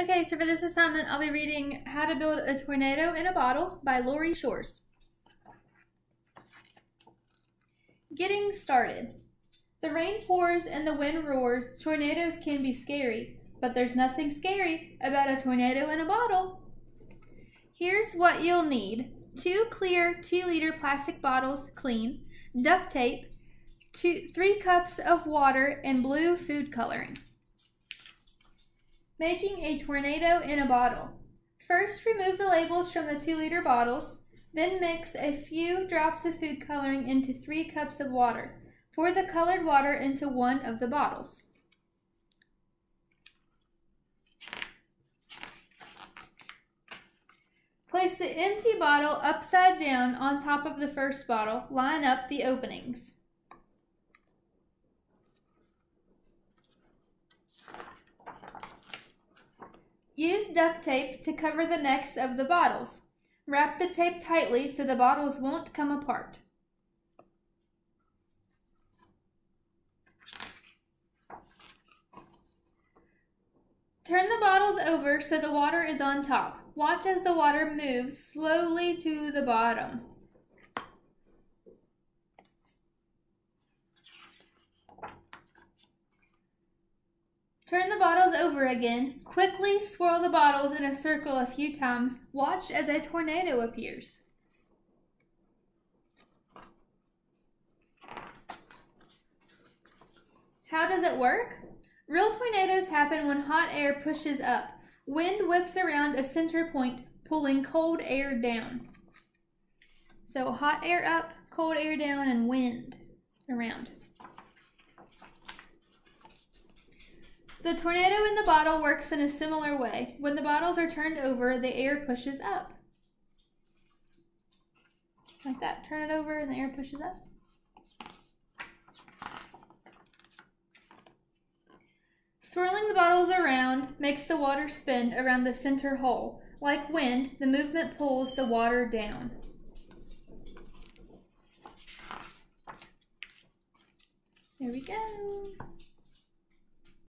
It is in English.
Okay, so for this assignment, I'll be reading How to Build a Tornado in a Bottle by Lori Shores. Getting started. The rain pours and the wind roars. Tornadoes can be scary, but there's nothing scary about a tornado in a bottle. Here's what you'll need. Two clear 2-liter plastic bottles, clean, duct tape, two, 3 cups of water, and blue food coloring. Making a tornado in a bottle. First, remove the labels from the 2 liter bottles. Then mix a few drops of food coloring into 3 cups of water. Pour the colored water into one of the bottles. Place the empty bottle upside down on top of the first bottle. Line up the openings. Use duct tape to cover the necks of the bottles. Wrap the tape tightly so the bottles won't come apart. Turn the bottles over so the water is on top. Watch as the water moves slowly to the bottom. Turn the bottles over again. Quickly swirl the bottles in a circle a few times. Watch as a tornado appears. How does it work? Real tornadoes happen when hot air pushes up. Wind whips around a center point, pulling cold air down. So hot air up, cold air down, and wind around. The tornado in the bottle works in a similar way. When the bottles are turned over, the air pushes up. Like that. Turn it over and the air pushes up. Swirling the bottles around makes the water spin around the center hole. Like wind, the movement pulls the water down. There we go.